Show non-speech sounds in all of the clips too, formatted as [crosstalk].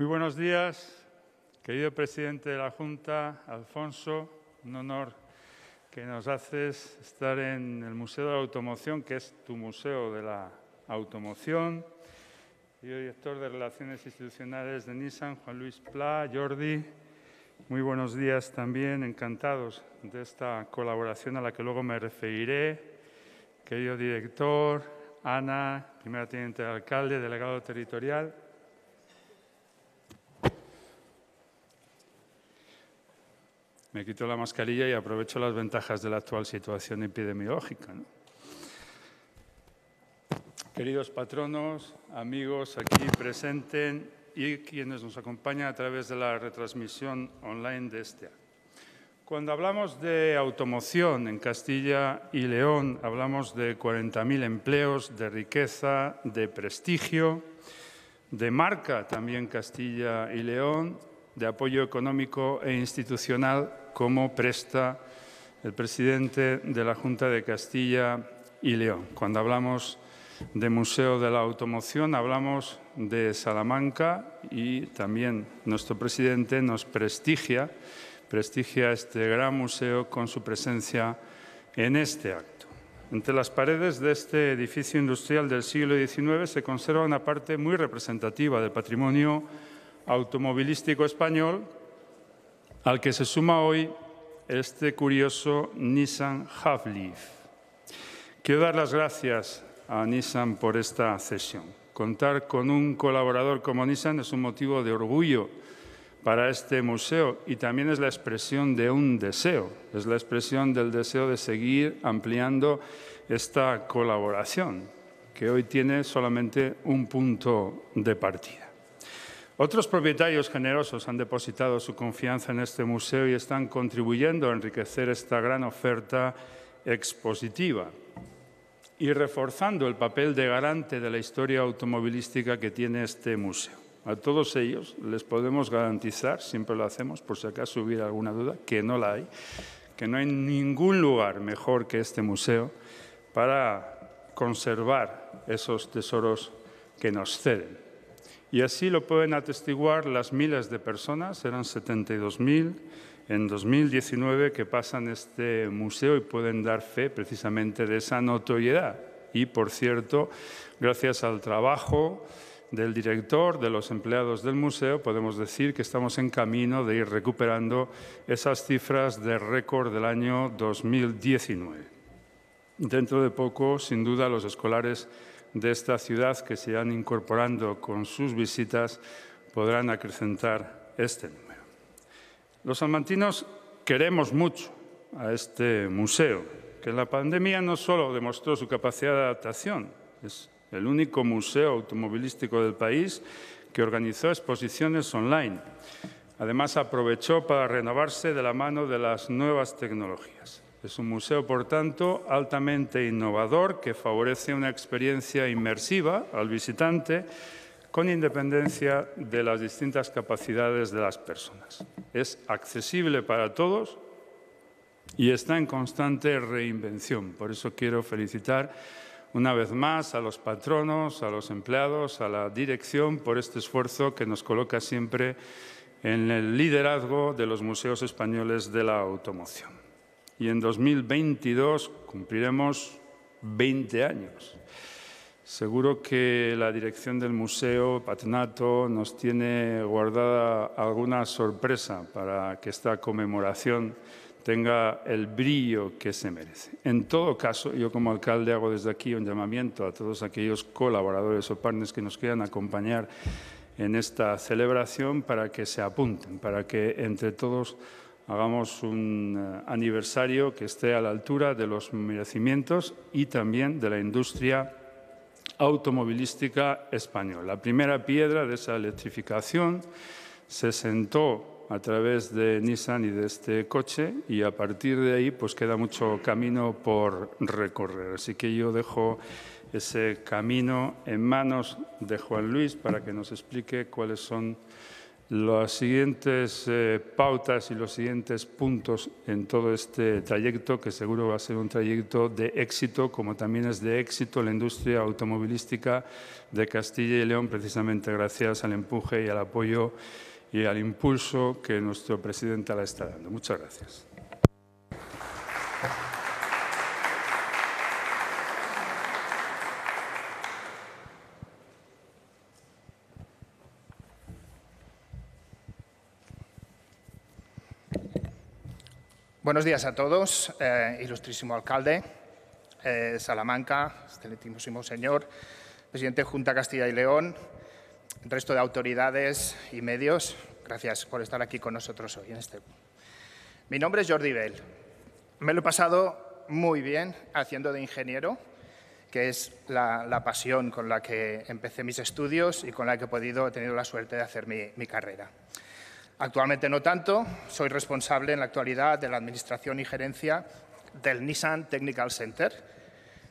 Muy buenos días, querido presidente de la Junta, Alfonso. Un honor que nos haces estar en el Museo de la Automoción, que es tu museo de la automoción. Y director de Relaciones Institucionales de Nissan, Juan Luis Pla, Jordi. Muy buenos días también, encantados de esta colaboración a la que luego me referiré. Querido director, Ana, primera teniente de alcalde, delegado territorial. Me quito la mascarilla y aprovecho las ventajas de la actual situación epidemiológica. Queridos patronos, amigos aquí presentes y quienes nos acompañan a través de la retransmisión online de este año. Cuando hablamos de automoción en Castilla y León, hablamos de 40.000 empleos, de riqueza, de prestigio, de marca también Castilla y León, de apoyo económico e institucional como presta el presidente de la Junta de Castilla y León. Cuando hablamos de Museo de la Automoción, hablamos de Salamanca y también nuestro presidente nos prestigia prestigia este gran museo con su presencia en este acto. Entre las paredes de este edificio industrial del siglo XIX se conserva una parte muy representativa del patrimonio automovilístico español, al que se suma hoy este curioso Nissan Half-Leaf. Quiero dar las gracias a Nissan por esta cesión. Contar con un colaborador como Nissan es un motivo de orgullo para este museo y también es la expresión de un deseo, es la expresión del deseo de seguir ampliando esta colaboración, que hoy tiene solamente un punto de partida. Otros propietarios generosos han depositado su confianza en este museo y están contribuyendo a enriquecer esta gran oferta expositiva y reforzando el papel de garante de la historia automovilística que tiene este museo. A todos ellos les podemos garantizar, siempre lo hacemos, por si acaso hubiera alguna duda, que no la hay, que no hay ningún lugar mejor que este museo para conservar esos tesoros que nos ceden. Y así lo pueden atestiguar las miles de personas, eran 72.000 en 2019 que pasan este museo y pueden dar fe precisamente de esa notoriedad. Y, por cierto, gracias al trabajo del director, de los empleados del museo, podemos decir que estamos en camino de ir recuperando esas cifras de récord del año 2019. Dentro de poco, sin duda, los escolares de esta ciudad que se han incorporando con sus visitas podrán acrecentar este número. Los salmantinos queremos mucho a este museo, que en la pandemia no solo demostró su capacidad de adaptación, es el único museo automovilístico del país que organizó exposiciones online. Además, aprovechó para renovarse de la mano de las nuevas tecnologías. Es un museo, por tanto, altamente innovador que favorece una experiencia inmersiva al visitante con independencia de las distintas capacidades de las personas. Es accesible para todos y está en constante reinvención. Por eso quiero felicitar una vez más a los patronos, a los empleados, a la dirección por este esfuerzo que nos coloca siempre en el liderazgo de los museos españoles de la automoción. Y en 2022 cumpliremos 20 años. Seguro que la dirección del museo, patronato, nos tiene guardada alguna sorpresa para que esta conmemoración tenga el brillo que se merece. En todo caso, yo como alcalde hago desde aquí un llamamiento a todos aquellos colaboradores o partners que nos quieran acompañar en esta celebración para que se apunten, para que entre todos hagamos un eh, aniversario que esté a la altura de los merecimientos y también de la industria automovilística española. La primera piedra de esa electrificación se sentó a través de Nissan y de este coche y a partir de ahí pues queda mucho camino por recorrer. Así que yo dejo ese camino en manos de Juan Luis para que nos explique cuáles son las siguientes eh, pautas y los siguientes puntos en todo este trayecto, que seguro va a ser un trayecto de éxito, como también es de éxito la industria automovilística de Castilla y León, precisamente gracias al empuje y al apoyo y al impulso que nuestro presidente la está dando. Muchas gracias. Buenos días a todos, eh, ilustrísimo alcalde, eh, Salamanca, excelentísimo señor, presidente de Junta Castilla y León, resto de autoridades y medios, gracias por estar aquí con nosotros hoy en este. Mi nombre es Jordi Bell. Me lo he pasado muy bien haciendo de ingeniero, que es la, pasión con la que empecé mis estudios y con la que he podido, he tenido la suerte de hacer mi carrera. Actualmente no tanto, soy responsable en la actualidad de la administración y gerencia del Nissan Technical Center,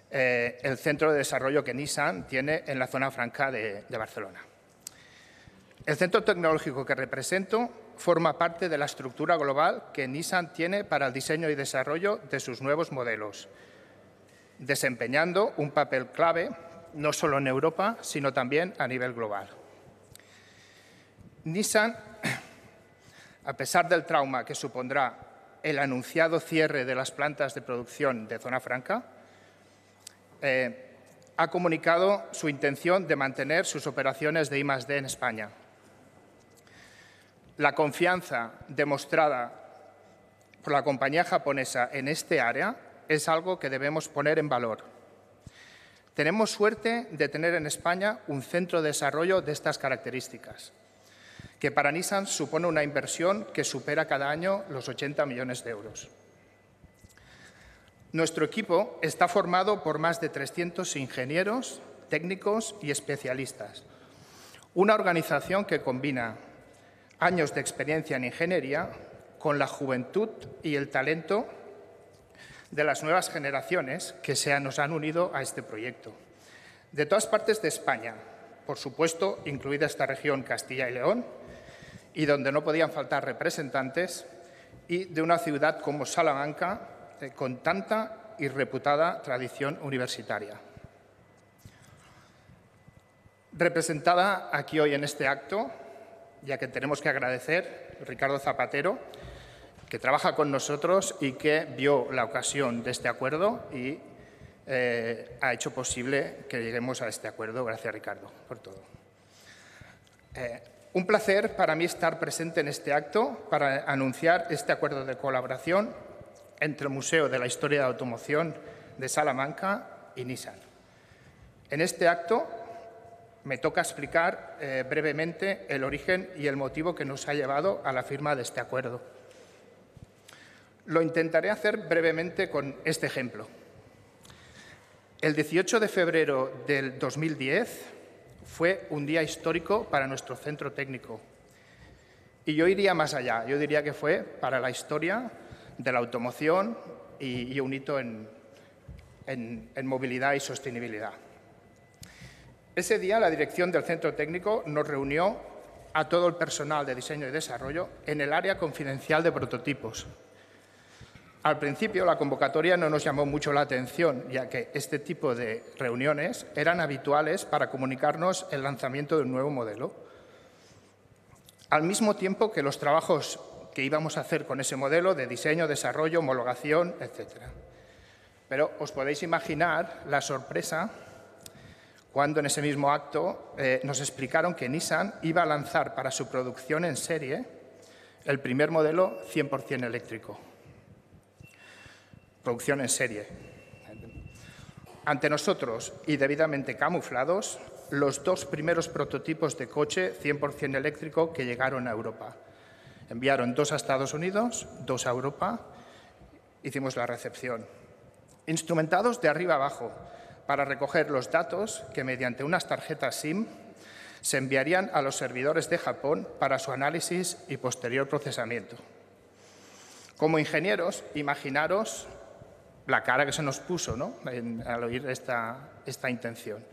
eh, el centro de desarrollo que Nissan tiene en la zona franca de, de Barcelona. El centro tecnológico que represento forma parte de la estructura global que Nissan tiene para el diseño y desarrollo de sus nuevos modelos, desempeñando un papel clave no solo en Europa, sino también a nivel global. Nissan a pesar del trauma que supondrá el anunciado cierre de las plantas de producción de Zona Franca, eh, ha comunicado su intención de mantener sus operaciones de I+.D. en España. La confianza demostrada por la compañía japonesa en este área es algo que debemos poner en valor. Tenemos suerte de tener en España un centro de desarrollo de estas características que para Nissan supone una inversión que supera cada año los 80 millones de euros. Nuestro equipo está formado por más de 300 ingenieros, técnicos y especialistas. Una organización que combina años de experiencia en ingeniería con la juventud y el talento de las nuevas generaciones que se nos han unido a este proyecto. De todas partes de España, por supuesto, incluida esta región Castilla y León, y donde no podían faltar representantes, y de una ciudad como Salamanca, eh, con tanta y reputada tradición universitaria. Representada aquí hoy en este acto, ya que tenemos que agradecer a Ricardo Zapatero, que trabaja con nosotros y que vio la ocasión de este acuerdo y eh, ha hecho posible que lleguemos a este acuerdo. Gracias, Ricardo, por todo. Eh, un placer para mí estar presente en este acto para anunciar este acuerdo de colaboración entre el Museo de la Historia de la Automoción de Salamanca y Nissan. En este acto me toca explicar eh, brevemente el origen y el motivo que nos ha llevado a la firma de este acuerdo. Lo intentaré hacer brevemente con este ejemplo. El 18 de febrero del 2010, fue un día histórico para nuestro centro técnico. Y yo iría más allá, yo diría que fue para la historia de la automoción y, un hito en, en movilidad y sostenibilidad. Ese día la dirección del centro técnico nos reunió a todo el personal de diseño y desarrollo en el área confidencial de prototipos, al principio la convocatoria no nos llamó mucho la atención, ya que este tipo de reuniones eran habituales para comunicarnos el lanzamiento de un nuevo modelo. Al mismo tiempo que los trabajos que íbamos a hacer con ese modelo de diseño, desarrollo, homologación, etc. Pero os podéis imaginar la sorpresa cuando en ese mismo acto eh, nos explicaron que Nissan iba a lanzar para su producción en serie el primer modelo 100% eléctrico producción en serie. Ante nosotros y debidamente camuflados, los dos primeros prototipos de coche 100% eléctrico que llegaron a Europa. Enviaron dos a Estados Unidos, dos a Europa, hicimos la recepción. Instrumentados de arriba abajo para recoger los datos que mediante unas tarjetas SIM se enviarían a los servidores de Japón para su análisis y posterior procesamiento. Como ingenieros, imaginaros la cara que se nos puso al oír esta, esta intención.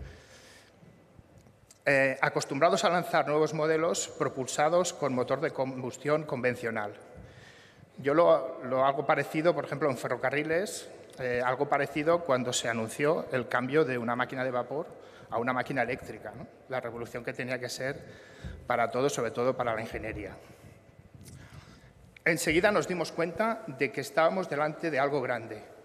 eh, acostumbrados a lanzar nuevos modelos propulsados con motor de combustión convencional. Yo lo, hago parecido, por ejemplo, en ferrocarriles, eh, algo parecido cuando se anunció el cambio de una máquina de vapor a una máquina eléctrica, la revolución que tenía que ser para todos, sobre todo para la ingeniería. Enseguida nos dimos cuenta de que estábamos delante de algo grande,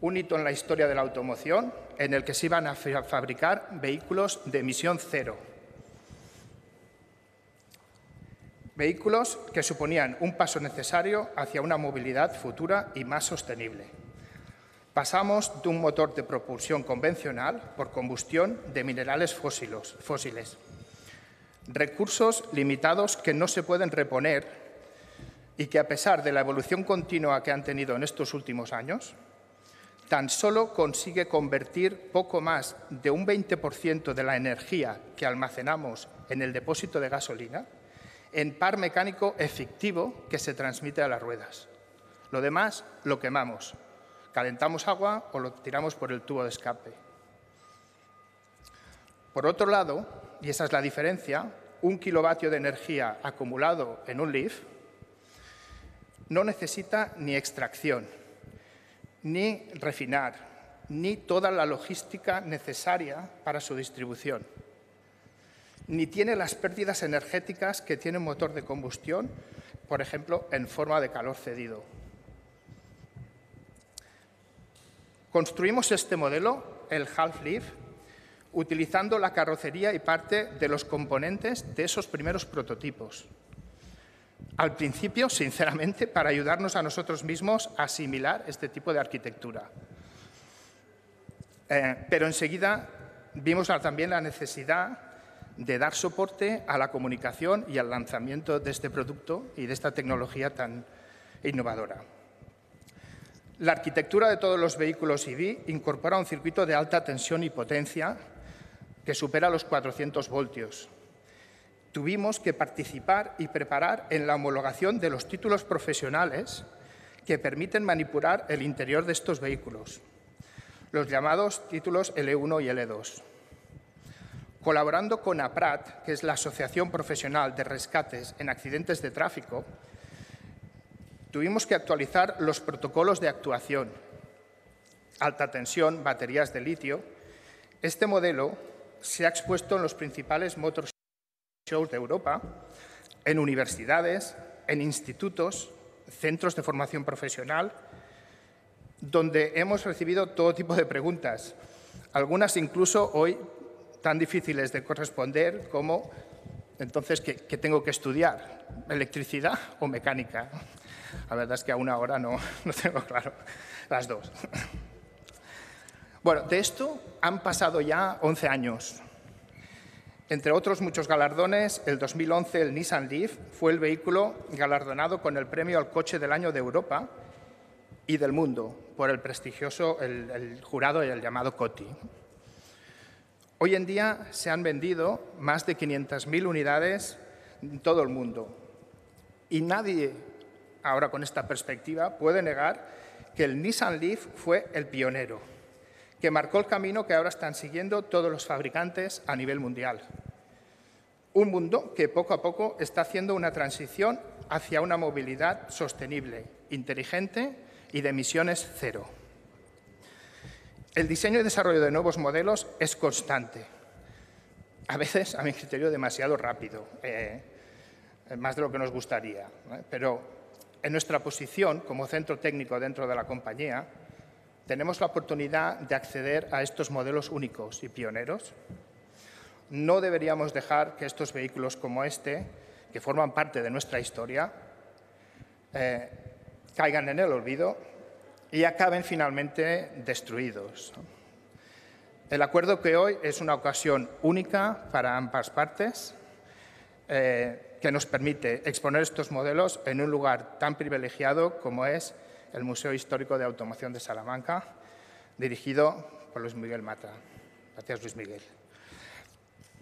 un hito en la historia de la automoción en el que se iban a fabricar vehículos de emisión cero. Vehículos que suponían un paso necesario hacia una movilidad futura y más sostenible. Pasamos de un motor de propulsión convencional por combustión de minerales fósiles, recursos limitados que no se pueden reponer y que a pesar de la evolución continua que han tenido en estos últimos años, tan solo consigue convertir poco más de un 20% de la energía que almacenamos en el depósito de gasolina en par mecánico efectivo que se transmite a las ruedas. Lo demás lo quemamos, calentamos agua o lo tiramos por el tubo de escape. Por otro lado, y esa es la diferencia, un kilovatio de energía acumulado en un Leaf no necesita ni extracción, ni refinar, ni toda la logística necesaria para su distribución, ni tiene las pérdidas energéticas que tiene un motor de combustión, por ejemplo, en forma de calor cedido. Construimos este modelo, el Half-Life, utilizando la carrocería y parte de los componentes de esos primeros prototipos. Al principio, sinceramente, para ayudarnos a nosotros mismos a asimilar este tipo de arquitectura. Eh, pero enseguida vimos también la necesidad de dar soporte a la comunicación y al lanzamiento de este producto y de esta tecnología tan innovadora. La arquitectura de todos los vehículos EV incorpora un circuito de alta tensión y potencia que supera los 400 voltios. Tuvimos que participar y preparar en la homologación de los títulos profesionales que permiten manipular el interior de estos vehículos, los llamados títulos L1 y L2. Colaborando con APRAT, que es la Asociación Profesional de Rescates en Accidentes de Tráfico, tuvimos que actualizar los protocolos de actuación, alta tensión, baterías de litio. Este modelo se ha expuesto en los principales motor shows de Europa, en universidades, en institutos, centros de formación profesional, donde hemos recibido todo tipo de preguntas, algunas incluso hoy tan difíciles de corresponder como, entonces, ¿qué, tengo que estudiar? ¿Electricidad o mecánica? La verdad es que aún ahora no, no tengo claro las dos. Bueno, de esto han pasado ya 11 años. Entre otros muchos galardones, el 2011 el Nissan Leaf fue el vehículo galardonado con el premio al coche del año de Europa y del mundo por el prestigioso el, jurado y el llamado COTI. Hoy en día se han vendido más de 500.000 unidades en todo el mundo y nadie ahora con esta perspectiva, puede negar que el Nissan Leaf fue el pionero, que marcó el camino que ahora están siguiendo todos los fabricantes a nivel mundial. Un mundo que poco a poco está haciendo una transición hacia una movilidad sostenible, inteligente y de emisiones cero. El diseño y desarrollo de nuevos modelos es constante, a veces, a mi criterio, demasiado rápido, eh, más de lo que nos gustaría, pero en nuestra posición como centro técnico dentro de la compañía, tenemos la oportunidad de acceder a estos modelos únicos y pioneros. No deberíamos dejar que estos vehículos como este, que forman parte de nuestra historia, eh, caigan en el olvido y acaben finalmente destruidos. El acuerdo que hoy es una ocasión única para ambas partes. Eh, que nos permite exponer estos modelos en un lugar tan privilegiado como es el Museo Histórico de Automoción de Salamanca, dirigido por Luis Miguel Mata. Gracias, Luis Miguel.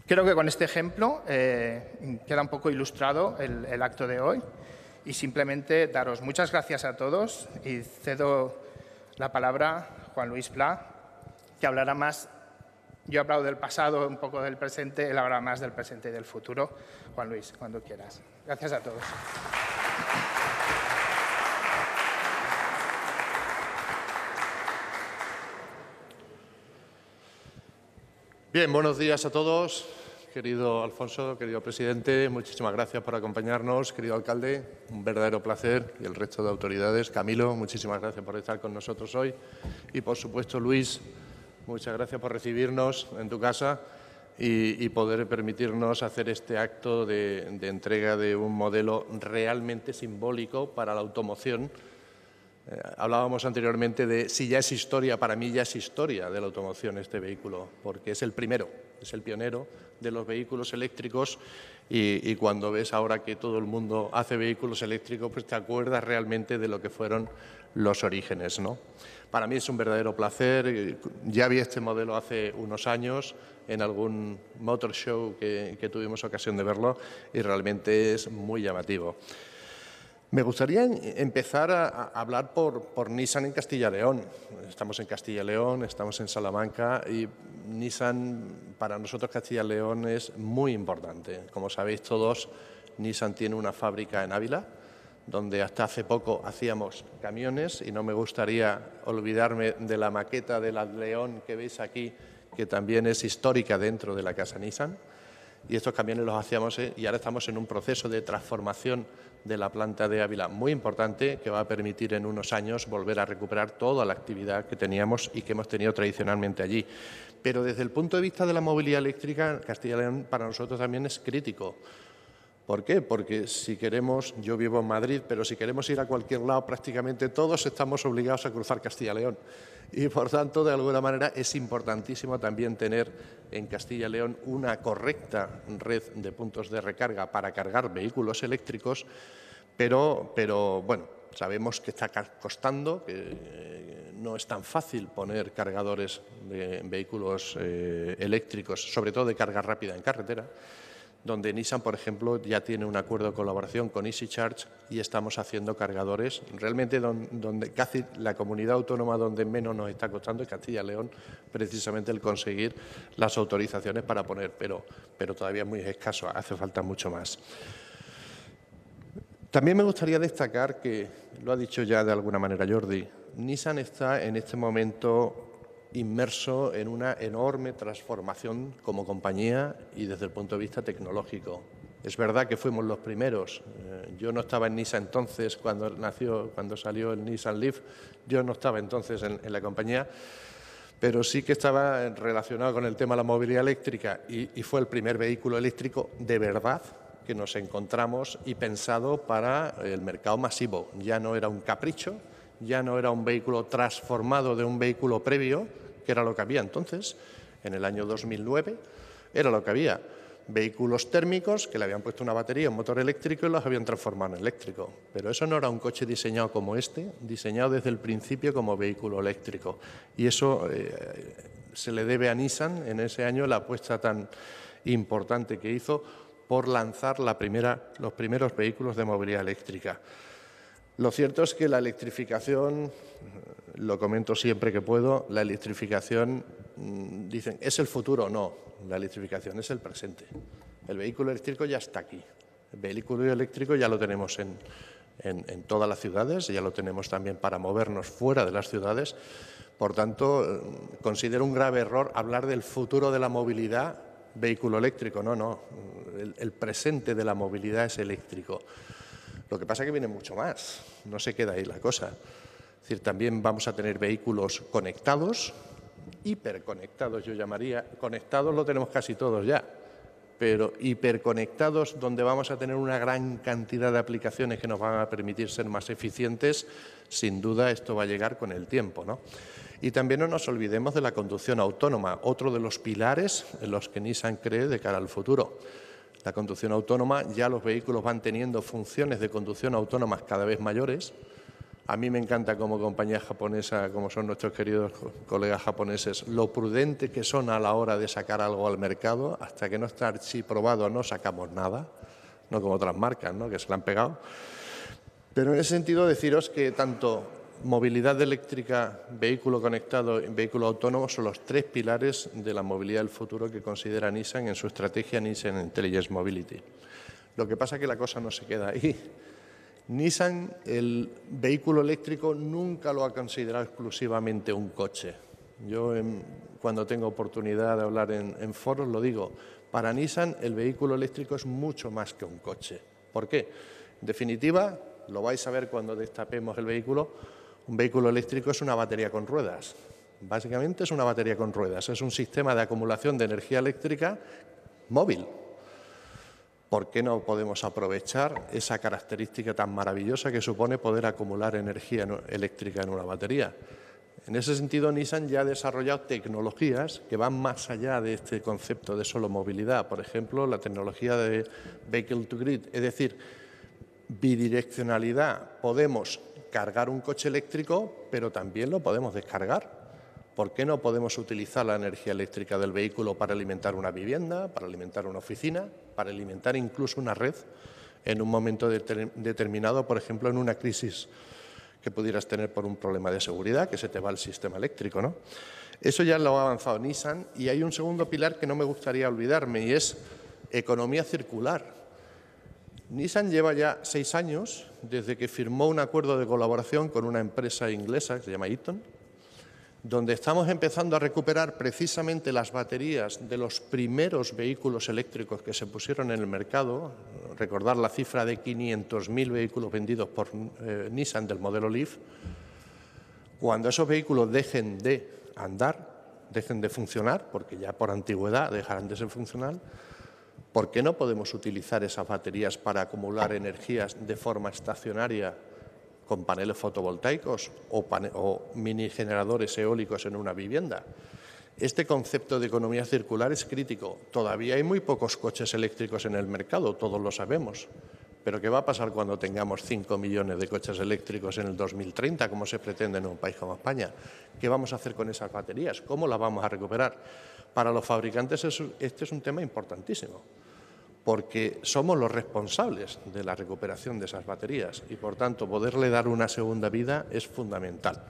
Creo que con este ejemplo eh, queda un poco ilustrado el, el, acto de hoy y simplemente daros muchas gracias a todos y cedo la palabra a Juan Luis Pla, que hablará más Yo he hablado del pasado, un poco del presente, él habla más del presente y del futuro. Juan Luis, cuando quieras. Gracias a todos. Bien, buenos días a todos. Querido Alfonso, querido presidente, muchísimas gracias por acompañarnos. Querido alcalde, un verdadero placer. Y el resto de autoridades. Camilo, muchísimas gracias por estar con nosotros hoy. Y, por supuesto, Luis, Muchas gracias por recibirnos en tu casa y, poder permitirnos hacer este acto de, entrega de un modelo realmente simbólico para la automoción. Eh, hablábamos anteriormente de si ya es historia, para mí ya es historia de la automoción este vehículo, porque es el primero, es el pionero de los vehículos eléctricos y, y, cuando ves ahora que todo el mundo hace vehículos eléctricos, pues te acuerdas realmente de lo que fueron los orígenes. ¿no? Para mí es un verdadero placer. Ya vi este modelo hace unos años en algún motor show que, tuvimos ocasión de verlo y realmente es muy llamativo. Me gustaría empezar a, hablar por, Nissan en Castilla León. Estamos en Castilla León, estamos en Salamanca y Nissan para nosotros Castilla León es muy importante. Como sabéis todos, Nissan tiene una fábrica en Ávila donde hasta hace poco hacíamos camiones y no me gustaría olvidarme de la maqueta de la León que veis aquí, que también es histórica dentro de la casa Nissan. Y estos camiones los hacíamos eh, y ahora estamos en un proceso de transformación de la planta de Ávila muy importante que va a permitir en unos años volver a recuperar toda la actividad que teníamos y que hemos tenido tradicionalmente allí. Pero desde el punto de vista de la movilidad eléctrica, Castilla y León para nosotros también es crítico ¿Por qué? Porque si queremos, yo vivo en Madrid, pero si queremos ir a cualquier lado, prácticamente todos estamos obligados a cruzar Castilla y por tanto, de alguna manera, es importantísimo también tener en Castilla y León una correcta red de puntos de recarga para cargar vehículos eléctricos, pero, pero bueno, sabemos que está costando, que eh, no es tan fácil poner cargadores de vehículos eh, eléctricos, sobre todo de carga rápida en carretera donde Nissan, por ejemplo, ya tiene un acuerdo de colaboración con EasyCharge y estamos haciendo cargadores. Realmente donde, casi la comunidad autónoma donde menos nos está costando es Castilla y León, precisamente el conseguir las autorizaciones para poner, pero, pero todavía es muy escaso, hace falta mucho más. También me gustaría destacar que, lo ha dicho ya de alguna manera Jordi, Nissan está en este momento inmerso en una enorme transformación como compañía y desde el punto de vista tecnológico. Es verdad que fuimos los primeros. Eh, yo no estaba en Nissan entonces cuando nació, cuando salió el Nissan Leaf. Yo no estaba entonces en, la compañía, pero sí que estaba relacionado con el tema de la movilidad eléctrica y, y fue el primer vehículo eléctrico de verdad que nos encontramos y pensado para el mercado masivo. Ya no era un capricho, ya no era un vehículo transformado de un vehículo previo, que era lo que había entonces, en el año 2009, era lo que había. Vehículos térmicos que le habían puesto una batería, un motor eléctrico y los habían transformado en eléctrico. Pero eso no era un coche diseñado como este, diseñado desde el principio como vehículo eléctrico. Y eso eh, se le debe a Nissan en ese año la apuesta tan importante que hizo por lanzar la primera, los primeros vehículos de movilidad eléctrica. Lo cierto es que la electrificación, lo comento siempre que puedo, la electrificación, mm, dicen, ¿es el futuro? No, la electrificación es el presente. El vehículo eléctrico ya está aquí. El vehículo eléctrico ya lo tenemos en, en, todas las ciudades, ya lo tenemos también para movernos fuera de las ciudades. Por tanto, mm, considero un grave error hablar del futuro de la movilidad vehículo eléctrico. No, no. el presente de la movilidad es eléctrico. Lo que pasa es que viene mucho más, no se queda ahí la cosa. Es decir, también vamos a tener vehículos conectados, hiperconectados yo llamaría, conectados lo tenemos casi todos ya, pero hiperconectados donde vamos a tener una gran cantidad de aplicaciones que nos van a permitir ser más eficientes, sin duda esto va a llegar con el tiempo. ¿no? Y también no nos olvidemos de la conducción autónoma, otro de los pilares en los que Nissan cree de cara al futuro la conducción autónoma, ya los vehículos van teniendo funciones de conducción autónoma cada vez mayores. A mí me encanta como compañía japonesa, como son nuestros queridos colegas japoneses, lo prudente que son a la hora de sacar algo al mercado. Hasta que no está archi probado no sacamos nada, no como otras marcas ¿no? que se le han pegado. Pero en ese sentido deciros que tanto movilidad eléctrica, vehículo conectado y vehículo autónomo son los tres pilares de la movilidad del futuro que considera Nissan en su estrategia Nissan Intelligence Mobility. Lo que pasa es que la cosa no se queda ahí. Nissan, el vehículo eléctrico, nunca lo ha considerado exclusivamente un coche. Yo, cuando tengo oportunidad de hablar en foros, lo digo. Para Nissan, el vehículo eléctrico es mucho más que un coche. ¿Por qué? En definitiva, lo vais a ver cuando destapemos el vehículo, un vehículo eléctrico es una batería con ruedas. Básicamente es una batería con ruedas, es un sistema de acumulación de energía eléctrica móvil. ¿Por qué no podemos aprovechar esa característica tan maravillosa que supone poder acumular energía eléctrica en una batería? En ese sentido, Nissan ya ha desarrollado tecnologías que van más allá de este concepto de solo movilidad. Por ejemplo, la tecnología de Vehicle to Grid, es decir, bidireccionalidad. Podemos cargar un coche eléctrico, pero también lo podemos descargar. ¿Por qué no podemos utilizar la energía eléctrica del vehículo para alimentar una vivienda, para alimentar una oficina, para alimentar incluso una red en un momento determinado, por ejemplo, en una crisis que pudieras tener por un problema de seguridad, que se te va el sistema eléctrico, ¿no? Eso ya lo ha avanzado Nissan y hay un segundo pilar que no me gustaría olvidarme y es economía circular. Nissan lleva ya seis años desde que firmó un acuerdo de colaboración con una empresa inglesa que se llama Eaton, donde estamos empezando a recuperar precisamente las baterías de los primeros vehículos eléctricos que se pusieron en el mercado. Recordar la cifra de 500.000 vehículos vendidos por eh, Nissan del modelo Leaf. Cuando esos vehículos dejen de andar, dejen de funcionar, porque ya por antigüedad dejarán de ser funcional, ¿Por qué no podemos utilizar esas baterías para acumular energías de forma estacionaria con paneles fotovoltaicos o, mini generadores eólicos en una vivienda? Este concepto de economía circular es crítico. Todavía hay muy pocos coches eléctricos en el mercado, todos lo sabemos. Pero ¿qué va a pasar cuando tengamos 5 millones de coches eléctricos en el 2030, como se pretende en un país como España? ¿Qué vamos a hacer con esas baterías? ¿Cómo las vamos a recuperar? Para los fabricantes este es un tema importantísimo porque somos los responsables de la recuperación de esas baterías y, por tanto, poderle dar una segunda vida es fundamental.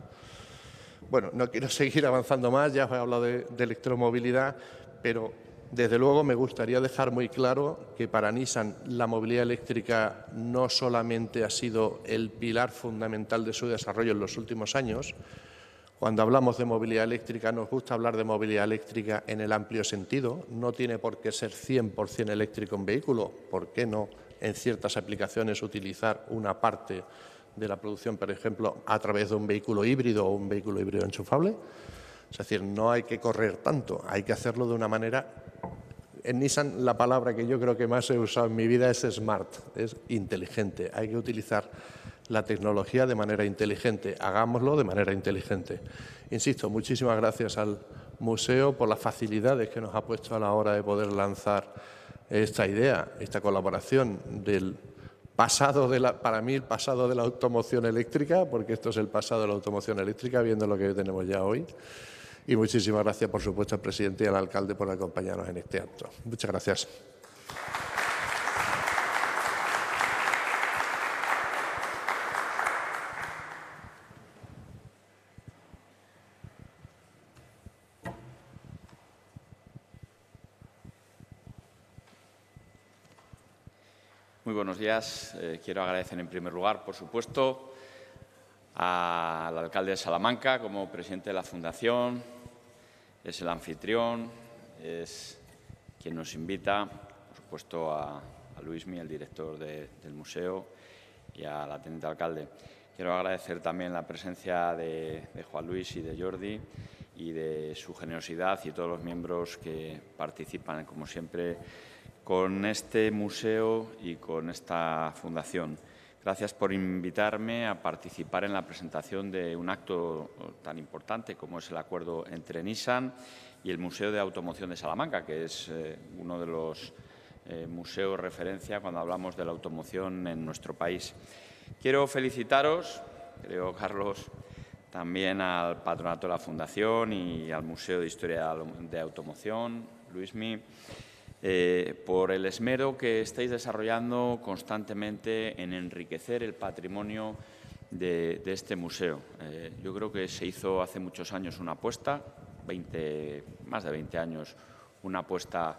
Bueno, no quiero [laughs] seguir avanzando más, ya he hablado de, electromovilidad, pero desde luego me gustaría dejar muy claro que para Nissan la movilidad eléctrica no solamente ha sido el pilar fundamental de su desarrollo en los últimos años, cuando hablamos de movilidad eléctrica, nos gusta hablar de movilidad eléctrica en el amplio sentido. No tiene por qué ser 100% eléctrico un vehículo. ¿Por qué no en ciertas aplicaciones utilizar una parte de la producción, por ejemplo, a través de un vehículo híbrido o un vehículo híbrido enchufable? Es decir, no hay que correr tanto, hay que hacerlo de una manera... En Nissan la palabra que yo creo que más he usado en mi vida es smart, es inteligente. Hay que utilizar la tecnología de manera inteligente. Hagámoslo de manera inteligente. Insisto, muchísimas gracias al museo por las facilidades que nos ha puesto a la hora de poder lanzar esta idea, esta colaboración del pasado de la, para mí el pasado de la automoción eléctrica, porque esto es el pasado de la automoción eléctrica, viendo lo que tenemos ya hoy. Y muchísimas gracias, por supuesto, al presidente y al alcalde por acompañarnos en este acto. Muchas gracias. Buenos días. Eh, quiero agradecer en primer lugar, por supuesto, al alcalde de Salamanca como presidente de la Fundación, es el anfitrión, es quien nos invita, por supuesto, a, Luismi, el director del museo, y al atendente alcalde. Quiero agradecer también la presencia de Juan Luis y de Jordi y de su generosidad y todos los miembros que participan, como siempre, con este museo y con esta fundación. Gracias por invitarme a participar en la presentación de un acto tan importante como es el acuerdo entre Nissan y el Museo de Automoción de Salamanca, que es eh, uno de los eh, museos referencia cuando hablamos de la automoción en nuestro país. Quiero felicitaros, creo, Carlos, también al patronato de la Fundación y al Museo de Historia de Automoción, Luismi, eh, por el esmero que estáis desarrollando constantemente en enriquecer el patrimonio de, este museo. Eh, yo creo que se hizo hace muchos años una apuesta, 20, más de 20 años, una apuesta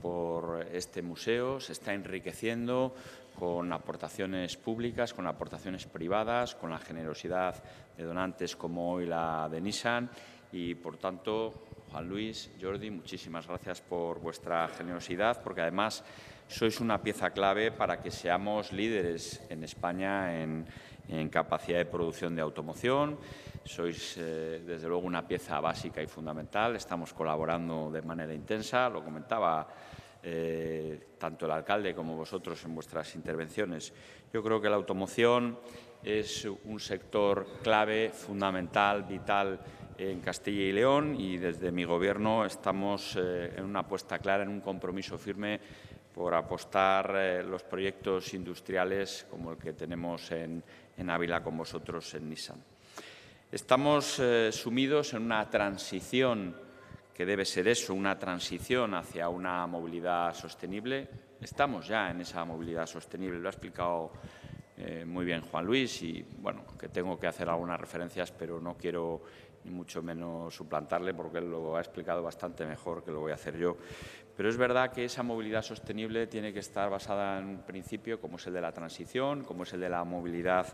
por este museo, se está enriqueciendo con aportaciones públicas, con aportaciones privadas, con la generosidad de donantes como hoy la de Nissan y, por tanto, Juan Luis, Jordi, muchísimas gracias por vuestra generosidad, porque además sois una pieza clave para que seamos líderes en España en, capacidad de producción de automoción. Sois, eh, desde luego, una pieza básica y fundamental. Estamos colaborando de manera intensa, lo comentaba eh, tanto el alcalde como vosotros en vuestras intervenciones. Yo creo que la automoción es un sector clave, fundamental, vital en Castilla y León y desde mi Gobierno estamos eh, en una apuesta clara, en un compromiso firme por apostar eh, los proyectos industriales como el que tenemos en, Ávila con vosotros en Nissan. Estamos eh, sumidos en una transición que debe ser eso, una transición hacia una movilidad sostenible. Estamos ya en esa movilidad sostenible, lo ha explicado muy bien Juan Luis y, bueno, que tengo que hacer algunas referencias, pero no quiero ni mucho menos suplantarle, porque él lo ha explicado bastante mejor que lo voy a hacer yo. Pero es verdad que esa movilidad sostenible tiene que estar basada en un principio como es el de la transición, como es el de la movilidad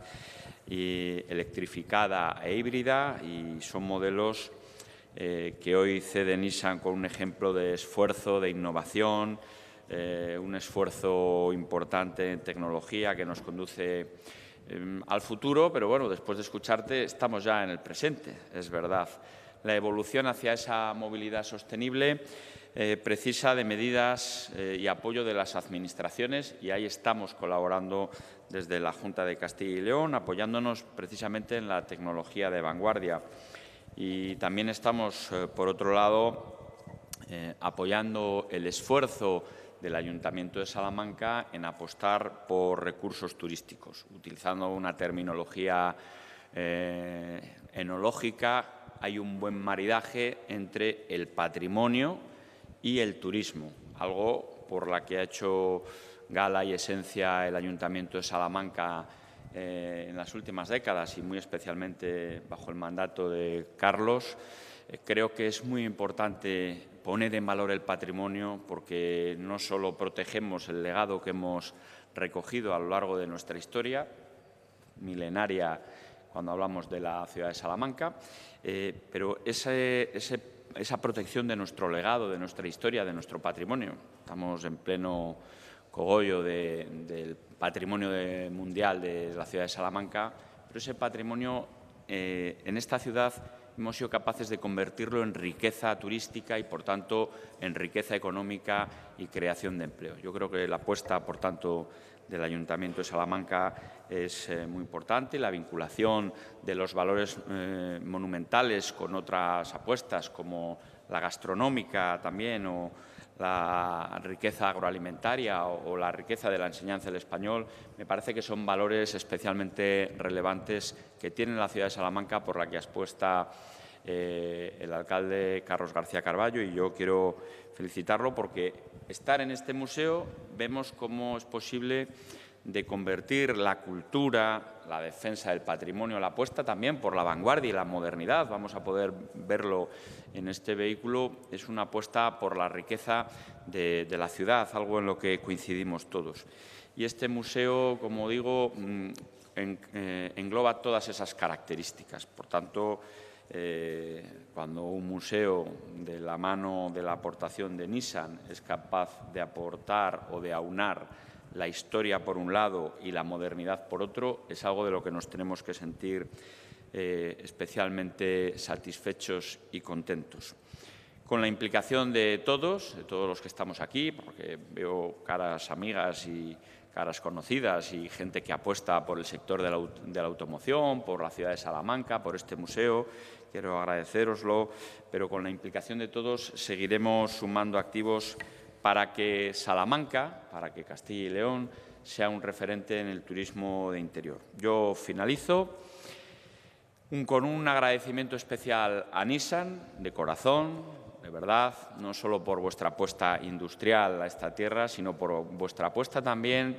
electrificada e híbrida, y son modelos eh, que hoy cede Nissan con un ejemplo de esfuerzo, de innovación, eh, un esfuerzo importante en tecnología que nos conduce Em, al futuro, pero bueno, después de escucharte estamos ya en el presente, es verdad. La evolución hacia esa movilidad sostenible eh, precisa de medidas eh, y apoyo de las administraciones y ahí estamos colaborando desde la Junta de Castilla y León, apoyándonos precisamente en la tecnología de vanguardia. Y también estamos, eh, por otro lado, apoyando el esfuerzo del Ayuntamiento de Salamanca en apostar por recursos turísticos, utilizando una terminología eh, enológica, hay un buen maridaje entre el patrimonio y el turismo, algo por la que ha hecho gala y esencia el Ayuntamiento de Salamanca eh, en las últimas décadas y muy especialmente bajo el mandato de Carlos. Eh, creo que es muy importante poner en valor el patrimonio porque no solo protegemos el legado que hemos recogido a lo largo de nuestra historia, milenaria cuando hablamos de la ciudad de Salamanca, eh, pero esa protección de nuestro legado, de nuestra historia, de nuestro patrimonio. Estamos en pleno cogollo del patrimonio mundial de la ciudad de Salamanca, pero ese patrimonio eh, en esta ciudad hemos sido capaces de convertirlo en riqueza turística y, por tanto, en riqueza económica y creación de empleo. Yo creo que la apuesta, por tanto, del Ayuntamiento de Salamanca es eh, muy importante. La vinculación de los valores eh, monumentales con otras apuestas, como la gastronómica también, o la riqueza agroalimentaria o, la riqueza de la enseñanza del español, me parece que son valores especialmente relevantes que tiene la ciudad de Salamanca por la que expuesta eh, el alcalde Carlos García Carballo y yo quiero felicitarlo porque estar en este museo vemos cómo es posible de convertir la cultura, la defensa del patrimonio, la apuesta también por la vanguardia y la modernidad, vamos a poder verlo en este vehículo, es una apuesta por la riqueza de, la ciudad, algo en lo que coincidimos todos. Y este museo, como digo, mm, eh, engloba todas esas características. Por tanto, eh, cuando un museo, de la mano de la aportación de Nissan, es capaz de aportar o de aunar la historia por un lado y la modernidad por otro, es algo de lo que nos tenemos que sentir eh, especialmente satisfechos y contentos. Con la implicación de todos, de todos los que estamos aquí, porque veo caras amigas y caras conocidas y gente que apuesta por el sector de la, de la automoción, por la ciudad de Salamanca, por este museo, quiero agradeceroslo, pero con la implicación de todos seguiremos sumando activos para que Salamanca, para que Castilla y León sea un referente en el turismo de interior. Yo finalizo con un agradecimiento especial a Nissan, de corazón, de verdad, no solo por vuestra apuesta industrial a esta tierra, sino por vuestra apuesta también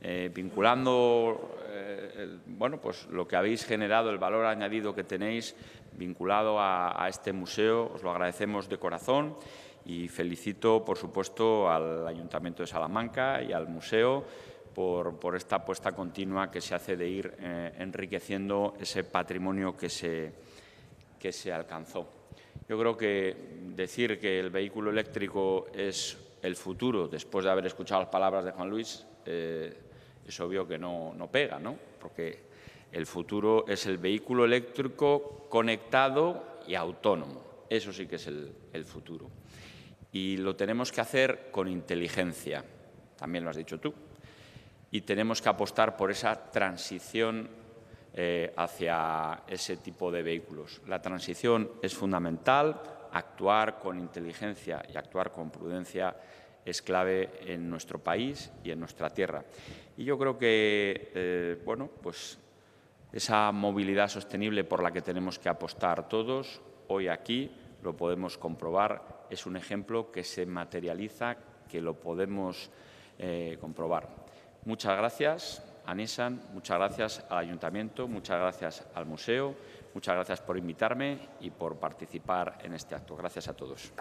eh, vinculando eh, bueno, pues lo que habéis generado, el valor añadido que tenéis vinculado a, este museo, os lo agradecemos de corazón y felicito, por supuesto, al Ayuntamiento de Salamanca y al museo por, esta apuesta continua que se hace de ir eh, enriqueciendo ese patrimonio que se, que se alcanzó. Yo creo que decir que el vehículo eléctrico es el futuro, después de haber escuchado las palabras de Juan Luis, eh, es obvio que no, pega, ¿no? porque el futuro es el vehículo eléctrico conectado y autónomo. Eso sí que es el, futuro. Y lo tenemos que hacer con inteligencia, también lo has dicho tú. Y tenemos que apostar por esa transición eh, hacia ese tipo de vehículos. La transición es fundamental, actuar con inteligencia y actuar con prudencia es clave en nuestro país y en nuestra tierra. Y yo creo que, eh, bueno, pues esa movilidad sostenible por la que tenemos que apostar todos, hoy aquí lo podemos comprobar, es un ejemplo que se materializa, que lo podemos eh, comprobar. Muchas gracias a Nissan, muchas gracias al Ayuntamiento, muchas gracias al Museo, muchas gracias por invitarme y por participar en este acto. Gracias a todos.